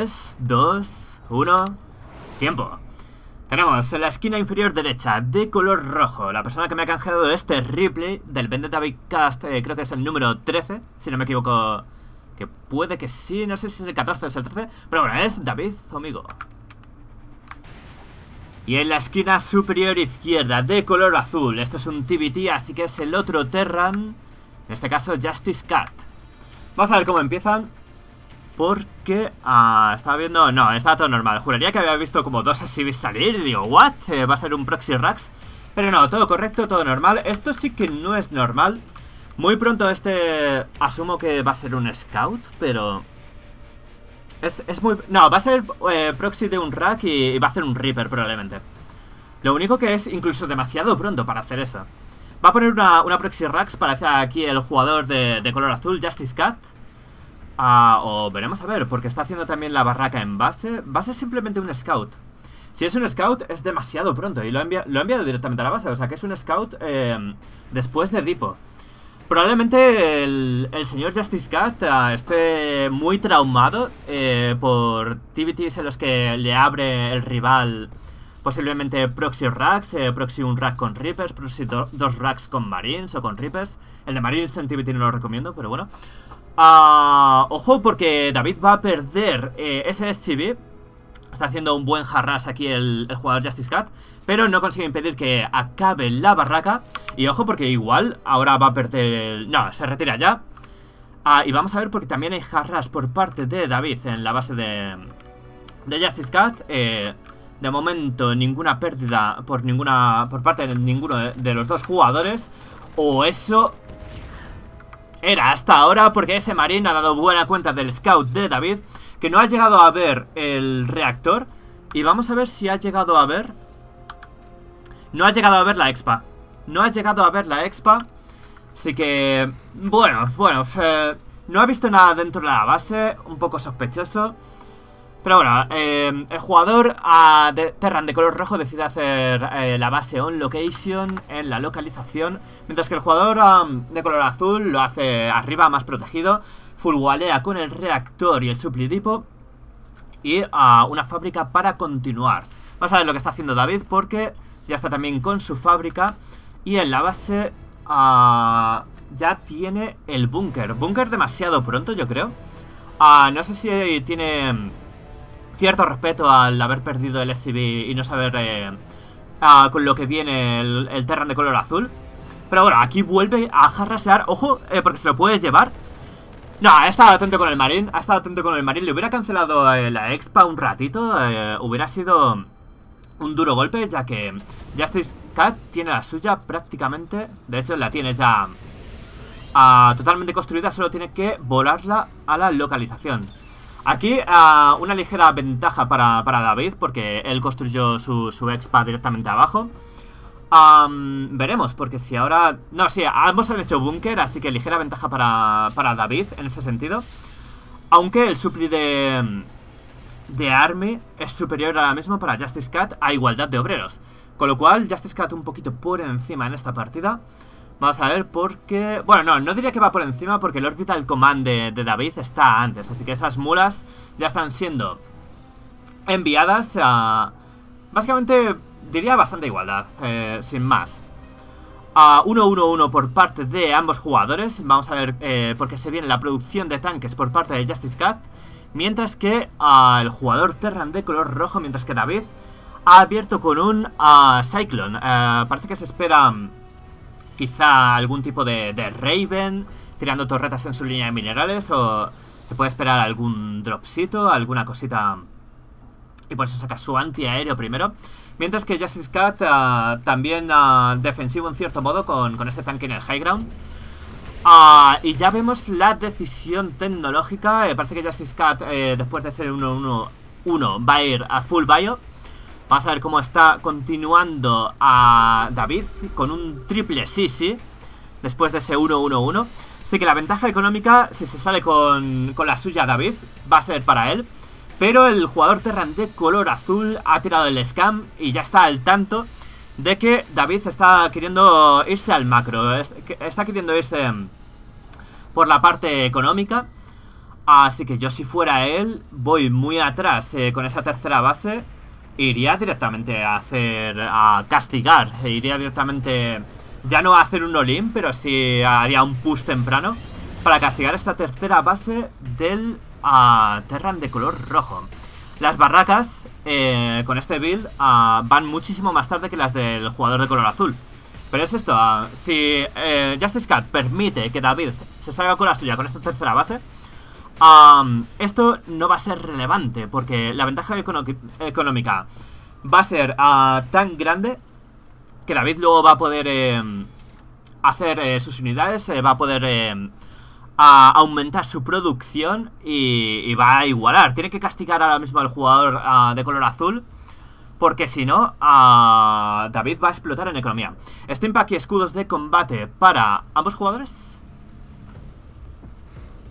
3, 2, 1... Tiempo. Tenemos en la esquina inferior derecha, de color rojo, la persona que me ha canjeado este replay del Vendetta Cast, eh, creo que es el número 13, si no me equivoco, que puede que sí, no sé si es el 14 o es el 13, pero bueno, es David Omigo. Y en la esquina superior izquierda, de color azul, esto es un TBT, así que es el otro Terran, en este caso Justice Cat. Vamos a ver cómo empiezan. Porque ah, estaba viendo... No, estaba todo normal. Juraría que había visto como dos SCVs salir y digo, ¿what? Eh, ¿Va a ser un Proxy Rax? Pero no, todo correcto, todo normal. Esto sí que no es normal. Muy pronto este... Asumo que va a ser un Scout, pero... Es, es muy... No, va a ser eh, Proxy de un Rack y, va a hacer un Reaper probablemente. Lo único que es incluso demasiado pronto para hacer eso. Va a poner una, una Proxy Rax, parece aquí el jugador de, de color azul, Justice Cat. Ah, o veremos a ver, porque está haciendo también la barraca en base. Base es simplemente un scout. Si es un scout, es demasiado pronto. Y lo ha, enviado directamente a la base. O sea que es un scout eh, después de Dipo. Probablemente el, señor Justice Cat ah, esté muy traumado eh, por TBTs en los que le abre el rival posiblemente proxy racks, eh, proxy un rack con Reapers, proxy dos racks con Marines o con Reapers. El de Marines en TBT no lo recomiendo, pero bueno. Ah, ojo porque David va a perder eh, ese SCV. Está haciendo un buen jarras aquí el, jugador Justice Cat. Pero no consigue impedir que acabe la barraca. Y ojo porque igual ahora va a perder el... No, se retira ya. Ah, y vamos a ver porque también hay jarras por parte de David en la base de, de Justice Cat. Eh, de momento ninguna pérdida por ninguna por parte de ninguno de los dos jugadores. O eso era hasta ahora porque ese marín ha dado buena cuenta del scout de David que no ha llegado a ver el reactor. Y vamos a ver si ha llegado a ver. No ha llegado a ver la expa. No ha llegado a ver la expa. Así que bueno, bueno eh, no ha visto nada dentro de la base. Un poco sospechoso pero bueno, eh, el jugador de Terran de color rojo decide hacer eh, la base on location en la localización, mientras que el jugador de color azul lo hace arriba más protegido, full walea con el reactor y el suplidipo y a una fábrica para continuar. Vamos a ver lo que está haciendo David porque ya está también con su fábrica y en la base ah, ya tiene el búnker. Búnker demasiado pronto yo creo. Ah, no sé si tiene cierto respeto al haber perdido el SCV y no saber eh, con lo que viene el, Terran de color azul. Pero bueno, aquí vuelve a jarrasear. Ojo, eh, porque se lo puedes llevar. No, ha estado atento con el marín. Ha estado atento con el marín. Le hubiera cancelado eh, la expa un ratito. hubiera sido un duro golpe, ya que Justice Cat tiene la suya prácticamente. De hecho, la tiene ya ah, totalmente construida. Solo tiene que volarla a la localización. Aquí uh, una ligera ventaja para, David porque él construyó su, su expa directamente abajo. veremos, porque si ahora... No, sí, ambos han hecho búnker, así que ligera ventaja para, para David en ese sentido. Aunque el supli de, de Army es superior ahora mismo para Justice Cat a igualdad de obreros. Con lo cual, Justice Cat un poquito por encima en esta partida. Vamos a ver por qué... Bueno, no, no diría que va por encima porque el Orbital Command de, David está antes. Así que esas mulas ya están siendo enviadas a... Básicamente, diría bastante igualdad, eh, sin más. A 1-1-1 por parte de ambos jugadores. Vamos a ver eh, por qué se viene la producción de tanques por parte de Justice Cat. Mientras que el jugador Terran de color rojo, mientras que David ha abierto con un Cyclone. Eh, parece que se espera quizá algún tipo de, Raven tirando torretas en su línea de minerales o se puede esperar algún dropsito, alguna cosita y por eso saca su antiaéreo primero. Mientras que Justice Cat uh, también uh, defensivo en cierto modo con, ese tanque en el high ground. Uh, y ya vemos la decisión tecnológica. Eh, parece que Justice Cat, eh, después de ser 1-1-1, va a ir a full bio. Vamos a ver cómo está continuando a David con un triple sí Después de ese 1-1-1 Sé que la ventaja económica, si se sale con, la suya David, va a ser para él Pero el jugador Terran de color azul ha tirado el scam y ya está al tanto de que David está queriendo irse al macro Está queriendo irse por la parte económica Así que yo si fuera él, voy muy atrás eh, con esa tercera base. Iría directamente a hacer... a castigar. Iría directamente... Ya no a hacer un all pero sí haría un push temprano. Para castigar esta tercera base del Terran de color rojo. Las barracas eh, con este build uh, van muchísimo más tarde que las del jugador de color azul. Pero es esto, uh, si eh, Justice Cat permite que David se salga con la suya con esta tercera base, esto no va a ser relevante porque la ventaja económica va a ser tan grande que David luego va a poder em, hacer eh, sus unidades, va a poder em, aumentar su producción y, va a igualar. Tiene que castigar ahora mismo al jugador de color azul. Porque si no, David va a explotar en economía. Steampack y escudos de combate para ambos jugadores.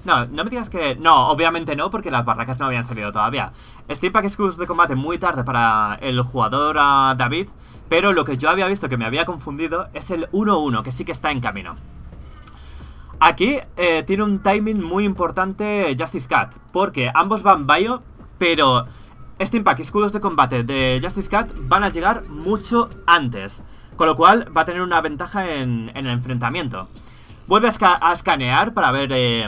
No, no me digas que... No, obviamente no, porque las barracas no habían salido todavía. Steampack y escudos de combate muy tarde para el jugador David. Pero lo que yo había visto que me había confundido es el 1-1, que sí que está en camino. Aquí eh, tiene un timing muy importante Justice Cat, porque ambos van bio, pero Steampack y escudos de combate de Justice Cat van a llegar mucho antes, con lo cual va a tener una ventaja en, el enfrentamiento. Vuelve a, escanear para ver eh,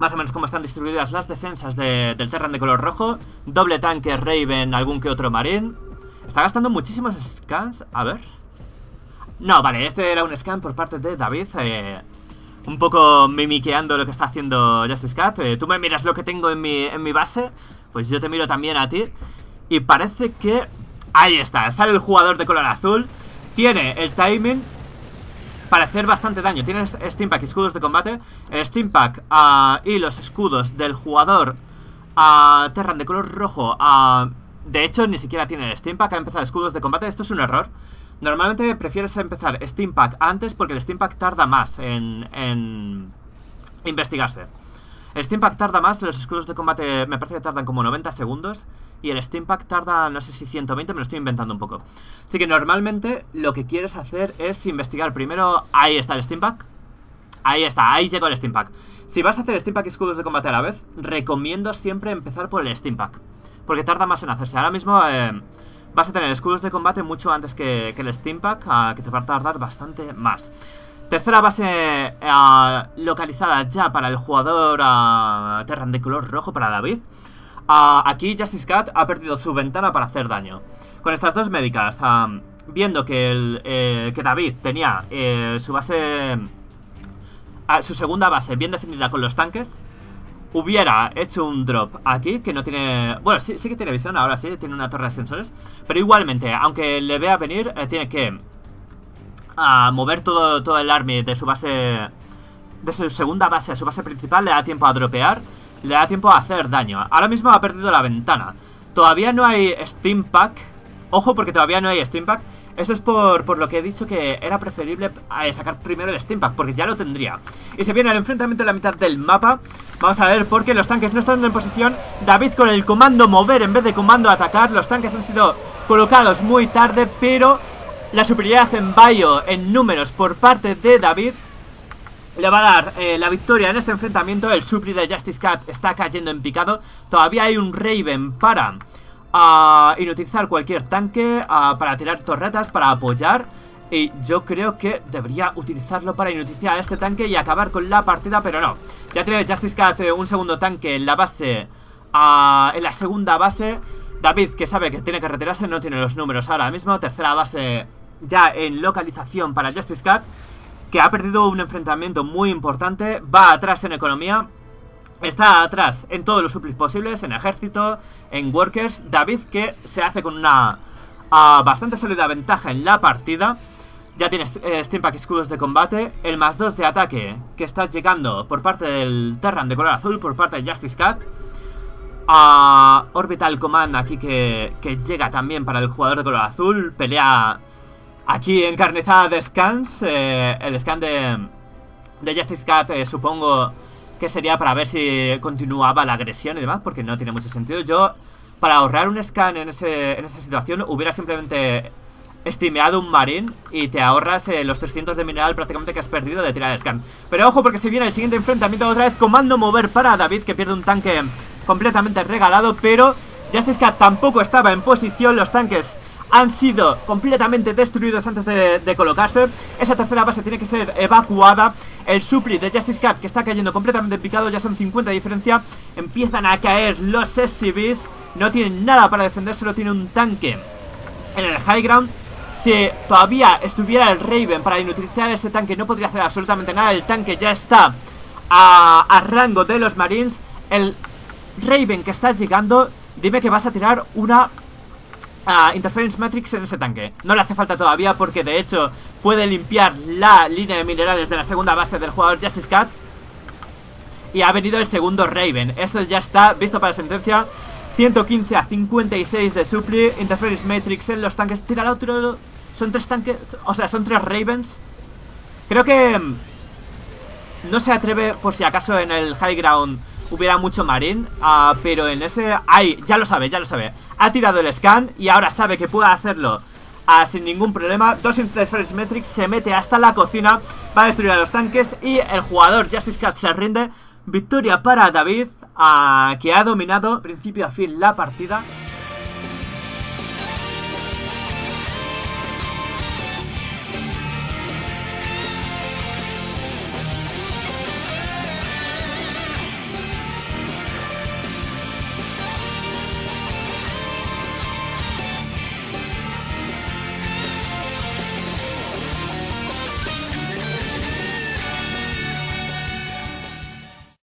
más o menos cómo están distribuidas las defensas del Terran de color rojo, doble tanque Raven, algún que otro marín. Está gastando muchísimos scans, a ver... No, vale, este era un scan por parte de David, eh, un poco mimiqueando lo que está haciendo Justice Cat. Eh, tú me miras lo que tengo en mi, en mi base, pues yo te miro también a ti. Y parece que... Ahí está, sale el jugador de color azul. Tiene el timing para hacer bastante daño. Tiene Steampack y escudos de combate. El Steampack uh, y los escudos del jugador uh, Terran de color rojo. Uh, de hecho, ni siquiera tiene el Steampack. Ha empezado escudos de combate. Esto es un error. Normalmente prefieres empezar Steampack antes porque el Steampack tarda más en, en investigarse. El Steampack tarda más, los escudos de combate me parece que tardan como 90 segundos y el Steampack tarda, no sé si 120, me lo estoy inventando un poco. Así que normalmente lo que quieres hacer es investigar primero... Ahí está el Steampack. Ahí está, ahí llegó el Steampack. Si vas a hacer Steampack y escudos de combate a la vez, recomiendo siempre empezar por el Steampack. Porque tarda más en hacerse. Ahora mismo... Eh, vas a tener escudos de combate mucho antes que, el Steampack, uh, que te va a tardar bastante más. Tercera base eh, localizada ya para el jugador Terran de color rojo, para David. aquí Justice Cat ha perdido su ventana para hacer daño. Con estas dos médicas, viendo que, el, eh, que David tenía eh, su base... su segunda base bien definida con los tanques, hubiera hecho un drop aquí, que no tiene... Bueno, sí, que tiene visión, ahora sí, tiene una torre de sensores. Pero igualmente, aunque le vea venir, tiene que a mover todo, todo el army de su base... De su segunda base a su base principal, le da tiempo a dropear, le da tiempo a hacer daño. Ahora mismo ha perdido la ventana. Todavía no hay Steam Pack. Ojo, porque todavía no hay Steam Pack. Eso es por, por, lo que he dicho que era preferible eh, sacar primero el Steam Pack, porque ya lo tendría. Y se viene el enfrentamiento en la mitad del mapa. Vamos a ver por qué los tanques no están en posición. David con el comando mover en vez de comando atacar. Los tanques han sido colocados muy tarde, pero la superioridad en Bayo en números por parte de David le va a dar eh, la victoria en este enfrentamiento. El supri de Justice Cat está cayendo en picado. Todavía hay un Raven para uh, inutilizar cualquier tanque, para tirar torretas, para apoyar. Y yo creo que debería utilizarlo para inutilizar este tanque y acabar con la partida, pero no. Ya tiene Justice Cat eh, un segundo tanque en la base, en la segunda base. David, que sabe que tiene que retirarse, no tiene los números ahora mismo. Tercera base ya en localización para Justice Cat, que ha perdido un enfrentamiento muy importante. Va atrás en economía. Está atrás en todos los suplis posibles, en ejército, en workers. David que se hace con una bastante sólida ventaja en la partida. Ya tienes eh, Steampack escudos de combate. El más 2 de ataque que está llegando por parte del Terran de color azul, por parte de Justice Cat. Uh, Orbital Command aquí que, llega también para el jugador de color azul. Pelea aquí encarnizada de scans. Eh, el scan de, de Justice Cat eh, supongo que sería para ver si continuaba la agresión y demás, porque no tiene mucho sentido. Yo, para ahorrar un scan en, ese, en esa situación, hubiera simplemente estimeado un marín y te ahorras eh, los 300 de mineral prácticamente que has perdido de tirar de scan. Pero ojo porque se viene el siguiente enfrentamiento otra vez, comando mover para David que pierde un tanque completamente regalado, pero Justice Cat tampoco estaba en posición, los tanques han sido completamente destruidos antes de, colocarse. Esa tercera base tiene que ser evacuada. El supli de Justice Cat, que está cayendo completamente picado, ya son 50 de diferencia. Empiezan a caer los SCVs. No tienen nada para defender, solo tiene un tanque en el high ground. Si todavía estuviera el Raven para inutilizar ese tanque, no podría hacer absolutamente nada. El tanque ya está a, rango de los Marines. El Raven que está llegando, dime que vas a tirar una uh, Interference Matrix en ese tanque. No le hace falta todavía porque de hecho puede limpiar la línea de minerales de la segunda base del jugador Justice Cat. Y ha venido el segundo Raven. Esto ya está visto para sentencia. 115 a 56 de Supli. Interference Matrix en los tanques. Tira el otro. Son tres tanques. O sea, son tres Ravens. Creo que. Mm, no se atreve, por si acaso, en el High Ground hubiera mucho Marín. Uh, pero en ese. ¡Ay! Ya lo sabe, ya lo sabe. Ha tirado el scan y ahora sabe que puede hacerlo. Uh, sin ningún problema, dos Interference Matrix se mete hasta la cocina Va a destruir a los tanques y el jugador Justice Cat se rinde Victoria para David que ha dominado principio a fin la partida